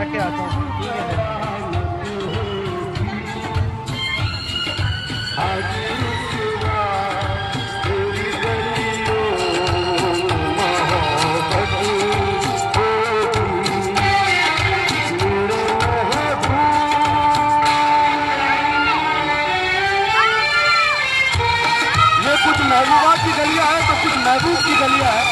जाके आता हूँ। महबूबा की गलियाँ है तो कुछ महबूब की गलियाँ है।